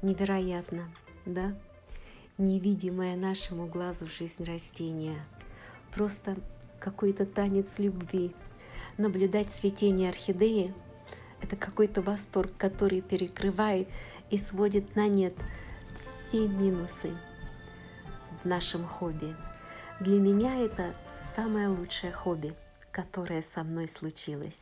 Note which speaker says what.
Speaker 1: Невероятно, да? Невидимая нашему глазу жизнь растения. Просто какой-то танец любви. Наблюдать цветение орхидеи – это какой-то восторг, который перекрывает и сводит на нет все минусы в нашем хобби. Для меня это самое лучшее хобби, которое со мной случилось.